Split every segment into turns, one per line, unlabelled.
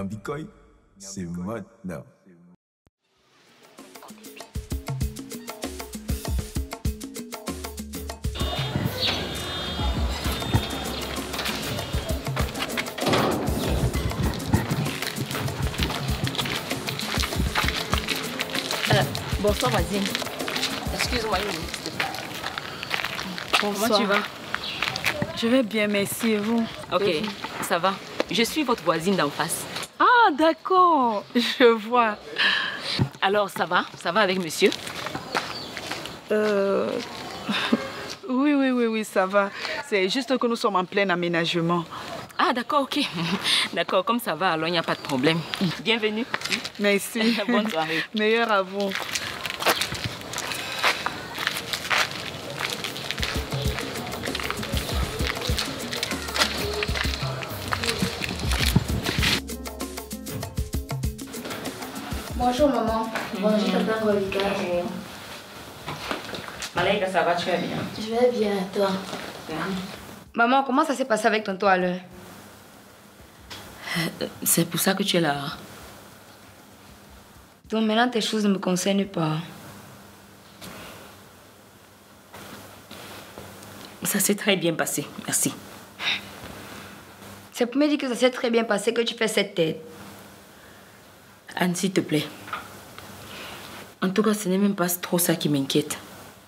Nyambikoy, c'est maintenant.
Euh, bonsoir voisine. Excuse-moi une minute.
Bonsoir.
Comment tu vas?
Je vais bien, merci. Et vous?
Ok, ça va. Je suis votre voisine d'en face.
Ah, d'accord. Je vois.
Alors, ça va? Ça va avec monsieur?
Euh... Oui, oui, oui, oui, ça va. C'est juste que nous sommes en plein aménagement.
Ah, d'accord, ok. D'accord, comme ça va, alors il n'y a pas de problème. Bienvenue.
Merci.
Bonne soirée.
Meilleur à vous.
Bonjour maman. Bonjour papa Rolika.
Malaika, ça va, tu vas bien?
Je vais bien, toi? Maman, comment ça s'est passé avec tonton à l'heure
C'est pour ça que tu es là.
Donc maintenant tes choses ne me concernent pas.
Ça s'est très bien passé, merci.
C'est pour me dire que ça s'est très bien passé que tu fais cette tête.
Anne, s'il te plaît. En tout cas, ce n'est même pas trop ça qui m'inquiète.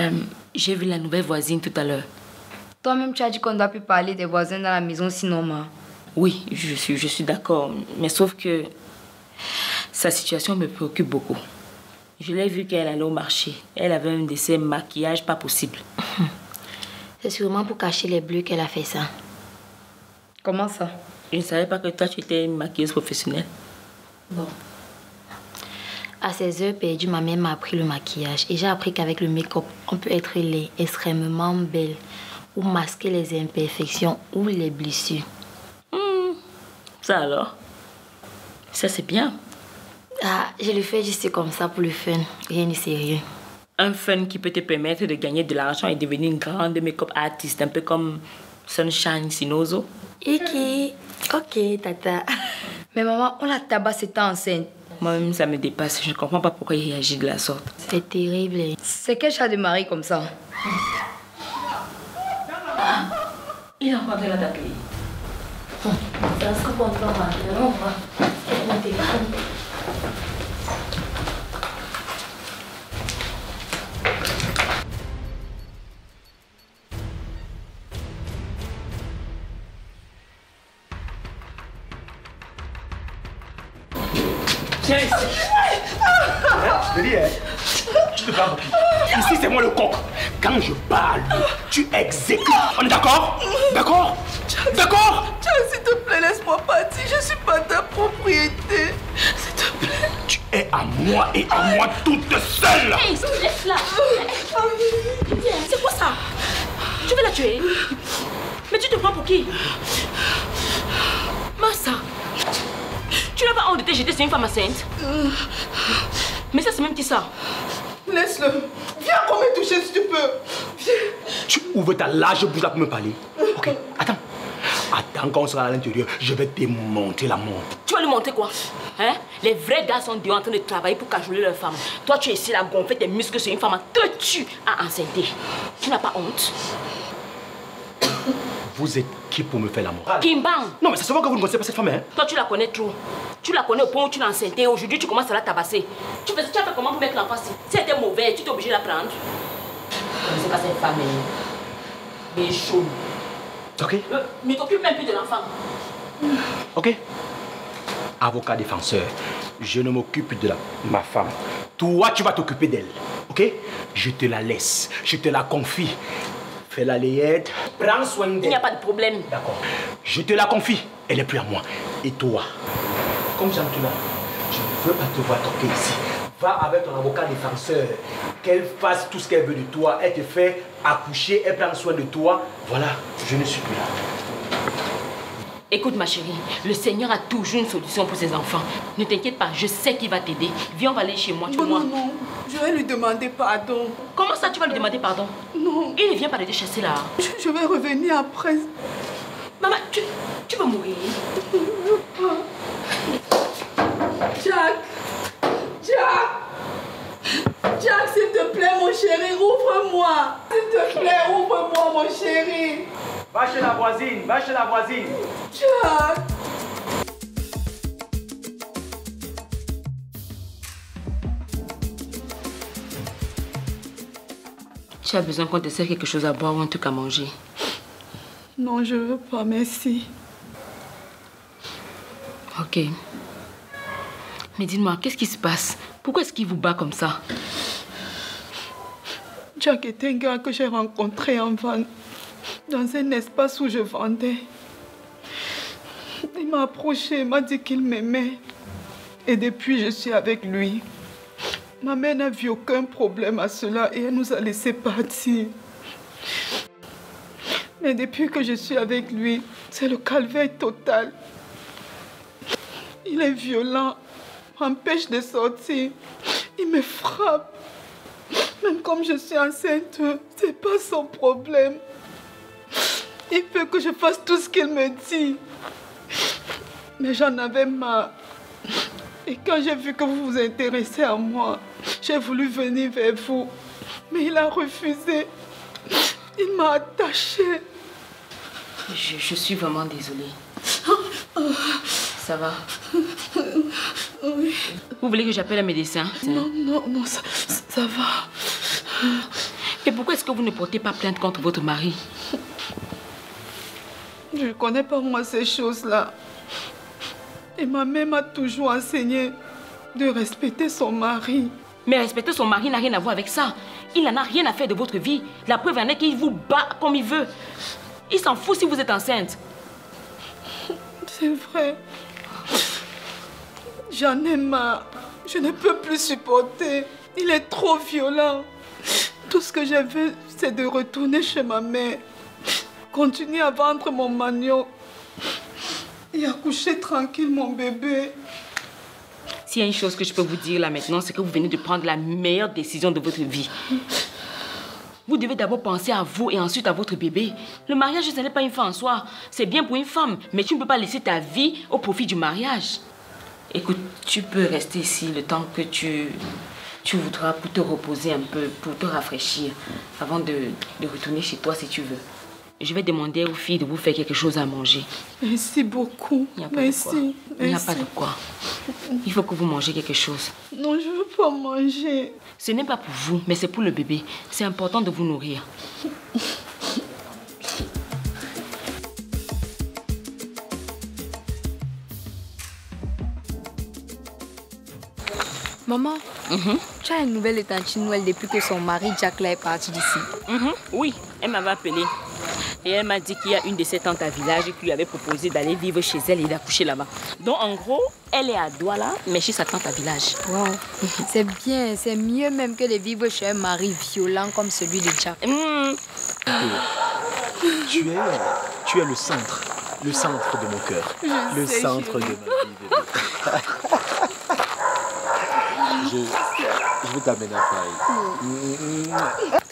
Euh, J'ai vu la nouvelle voisine tout à l'heure.
Toi-même, tu as dit qu'on ne doit plus parler des voisins dans la maison sinon, ma.
Oui, je suis, je suis d'accord. Mais sauf que sa situation me préoccupe beaucoup. Je l'ai vu qu'elle allait au marché. Elle avait un de ces maquillages pas possible.
C'est sûrement pour cacher les bleus qu'elle a fait ça. Comment ça?
Je ne savais pas que toi, tu étais une maquilleuse professionnelle.
Bon. À 16 heures perdues, ma mère m'a appris le maquillage. Et j'ai appris qu'avec le make-up, on peut être laid, extrêmement belle, ou masquer les imperfections ou les blessures.
Ça alors? Ça, c'est bien.
Ah, je le fais juste comme ça pour le fun. Rien de sérieux.
Un fun qui peut te permettre de gagner de l'argent et devenir une grande make-up artiste, un peu comme Sunshine Sinozo.
Iki. Ok, tata. Mais maman, on la tabasse étant enceinte.
Moi-même, ça me dépasse. Je ne comprends pas pourquoi il réagit de la sorte.
C'est terrible. C'est quel chat de mari comme ça
Il est en train de t'appeler.
Se comprend pas, on va.
Ici, c'est moi le coq. Quand je parle, tu exécutes. On est d'accord? D'accord? D'accord?
Tiens, s'il te plaît, laisse-moi partir. Je suis pas ta propriété. S'il te plaît.
Tu es à moi et à moi toute seule.
Hey, laisse-la C'est quoi ça? Tu veux la tuer Mais tu te prends pour qui? Massa Tu n'as pas honte de te jeter sur une femme enceinte? Mais ça, c'est même qui ça?
Laisse-le. Viens qu'on me toucher si tu peux. Viens.
Tu ouvres ta large bouche là pour me parler. Ok, attends. Attends, quand on sera à l'intérieur, je vais démonter la montre.
Tu vas le montrer quoi? Hein? Les vrais gars sont dehors en train de travailler pour cajoler leur femme. Toi, tu es ici là, gonfler tes muscles sur une femme que tu as enceintée. Tu n'as pas honte?
Vous êtes qui pour me faire la morale
Kimbang
Non, mais c'est souvent que vous ne connaissez pas cette femme, hein
Toi, tu la connais trop. Tu la connais au point où tu l'as enceintée. Aujourd'hui, tu commences à la tabasser. Tu, fais, tu as fait comment pour mettre l'enfant si Si elle était mauvaise, tu t'es obligé de la prendre. Je ne sais pas cette femme, elle est chaude.
Ok?
Euh, Ne t'occupe même plus de l'enfant.
Ok Avocat défenseur, je ne m'occupe de la, ma femme. Toi, tu vas t'occuper d'elle. Ok? Je te la laisse. Je te la confie. Fais la layette. Prends soin
Il n'y
d'elle.
a pas de problème.
D'accord. Je te la confie. Elle est plus à moi. Et toi? Comme j'aime là, je ne veux pas te voir toquer ici. Va avec ton avocat défenseur. Qu'elle fasse tout ce qu'elle veut de toi. Elle te fait accoucher. Elle prend soin de toi. Voilà, je ne suis plus là.
Écoute ma chérie, le Seigneur a toujours une solution pour ses enfants. Ne t'inquiète pas, je sais qu'il va t'aider. Viens, on va aller chez moi, tu
Non,
vois.
non, non. Je vais lui demander pardon.
Comment ça, tu vas lui demander pardon?
Non.
Il ne vient pas de te chasser là.
Je, je vais revenir après.
Maman, tu, tu vas mourir.
Jack Jack Jack, s'il te plaît, mon chéri, ouvre-moi. S'il te plaît, ouvre-moi, mon chéri.
Va chez la voisine, va chez la voisine.
Jack
Tu as besoin qu'on te serve quelque chose à boire ou un truc à manger.
Non, je veux pas, merci.
Ok. Mais dis-moi, qu'est-ce qui se passe? Pourquoi est-ce qu'il vous bat comme ça?
Jack est un gars que j'ai rencontré en van, dans un espace où je vendais. Il m'a approché, m'a dit qu'il m'aimait. Et depuis, je suis avec lui. Ma mère n'a vu aucun problème à cela et elle nous a laissé partir. Mais depuis que je suis avec lui, c'est le calvaire total. Il est violent, m'empêche de sortir. Il me frappe. Même comme je suis enceinte, c'est pas son problème. Il veut que je fasse tout ce qu'il me dit. Mais j'en avais marre. Et quand j'ai vu que vous vous intéressez à moi, j'ai voulu venir vers vous. Mais il a refusé. Il m'a attachée.
je, je suis vraiment désolée. Ça va?
Oui.
Vous voulez que j'appelle un médecin?
Non, non, non, ça, ça va.
Mais pourquoi est-ce que vous ne portez pas plainte contre votre mari?
Je ne connais pas moi ces choses-là. Et ma mère m'a toujours enseigné de respecter son mari.
Mais respecter son mari n'a rien à voir avec ça. Il n'en a rien à faire de votre vie. La preuve en est qu'il vous bat comme il veut. Il s'en fout si vous êtes enceinte.
C'est vrai. J'en ai marre. Je ne peux plus supporter. Il est trop violent. Tout ce que je veux, c'est de retourner chez ma mère. Continuer à vendre mon manioc. Et accoucher tranquille mon bébé.
S'il y a une chose que je peux vous dire là maintenant, c'est que vous venez de prendre la meilleure décision de votre vie. Vous devez d'abord penser à vous et ensuite à votre bébé. Le mariage, ce n'est pas une fin en soi. C'est bien pour une femme, mais tu ne peux pas laisser ta vie au profit du mariage. Écoute, tu peux rester ici le temps que tu, tu voudras pour te reposer un peu, pour te rafraîchir, avant de, de retourner chez toi si tu veux. Je vais demander aux filles de vous faire quelque chose à manger.
Merci beaucoup.
Il n'y a pas
Merci.
de quoi. Il n'y a pas de quoi. Il faut que vous mangez quelque chose.
Non, je ne veux pas manger.
Ce n'est pas pour vous, mais c'est pour le bébé. C'est important de vous nourrir.
Maman,
Mhm.
tu as une nouvelle de tante Noël depuis que son mari Jack là est parti d'ici.
Mhm, Oui, elle m'avait appelé. Et elle m'a dit qu'il y a une de ses tantes à village qui lui avait proposé d'aller vivre chez elle et d'accoucher là-bas. Donc en gros, elle est à Douala, mais chez sa tante à village.
Wow. C'est bien, c'est mieux même que de vivre chez un mari violent comme celui de Jack.
Hmm,
Tu es, tu es le centre, le centre de mon cœur, le
sais,
centre de ma vie, je, je vais t'amener à Paris.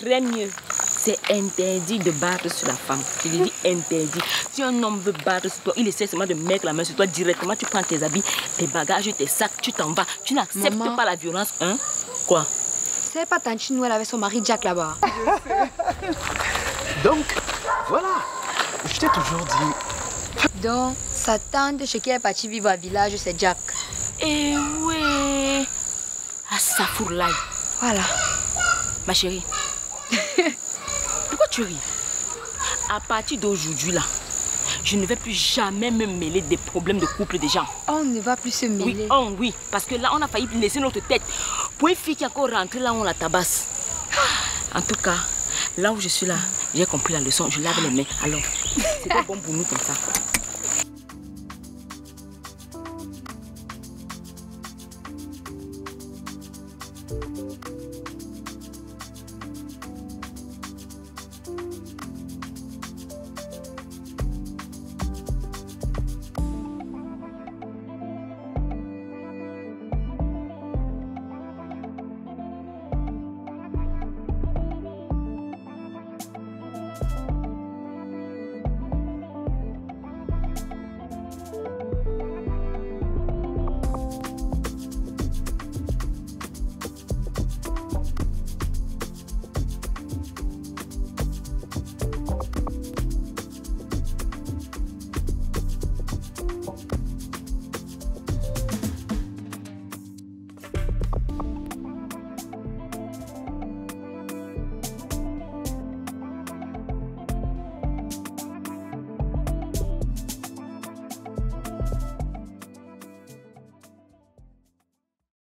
Très mieux. C'est interdit de battre sur la femme. Je lui dis interdit. Si un homme veut battre sur toi, il essaie seulement de mettre la main sur toi directement. Tu prends tes habits, tes bagages, tes sacs, tu t'en vas. Tu n'acceptes
Maman.
pas la violence, hein? Quoi?
C'est pas Tantine où elle avait son mari Jack là-bas.
Donc, voilà. Je t'ai toujours dit,
Donc, sa tante chez qui elle est partie vivre à village, c'est Jack.
Eh ouais Ah, ça fout.
Voilà.
Ma chérie, tu ris À partir d'aujourd'hui, là, je ne vais plus jamais me mêler des problèmes de couple des gens.
On ne va plus se
Oui,
mêler.
oh oui, parce que là, on a failli laisser notre tête. Pour une fille qui est encore rentrée là, on la tabasse. En tout cas, là où je suis là, j'ai compris la leçon. Je lave les mains. Alors, c'était bon pour nous comme ça.